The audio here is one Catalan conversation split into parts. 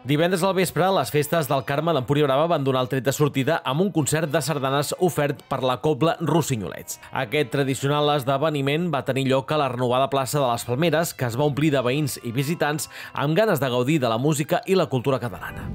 Divendres al vespre, les festes del Carme d'Empúria Brava van donar el tret de sortida amb un concert de sardanes ofert per la Cobla Rossinyolets. Aquest tradicional esdeveniment va tenir lloc a la renovada plaça de les Palmeres, que es va omplir de veïns i visitants amb ganes de gaudir de la música i la cultura catalana.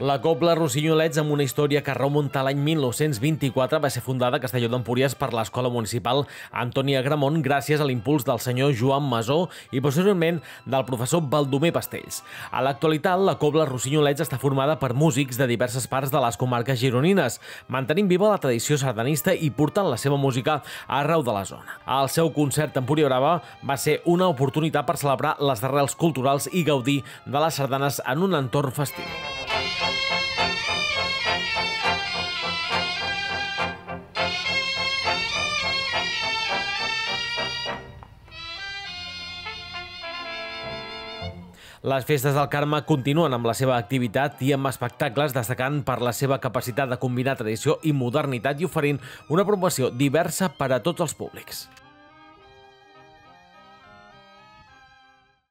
La Cobla Rossinyolets, amb una història que remunta l'any 1924, va ser fundada a Castelló d'Empúries per l'Escola Municipal Antoni Agramont gràcies a l'impuls del senyor Joan Masó i posteriorment del professor Baldomer Pastells. A l'actualitat, la Cobla Rossinyolets està formada per músics de diverses parts de les comarques gironines, mantenint viva la tradició sardanista i portant la seva música arreu de la zona. El seu concert Empúria Brava va ser una oportunitat per celebrar les arrels culturals i gaudir de les sardanes en un entorn festiu. Les festes del Carme continuen amb la seva activitat i amb espectacles destacant per la seva capacitat de combinar tradició i modernitat i oferint una promoció diversa per a tots els públics.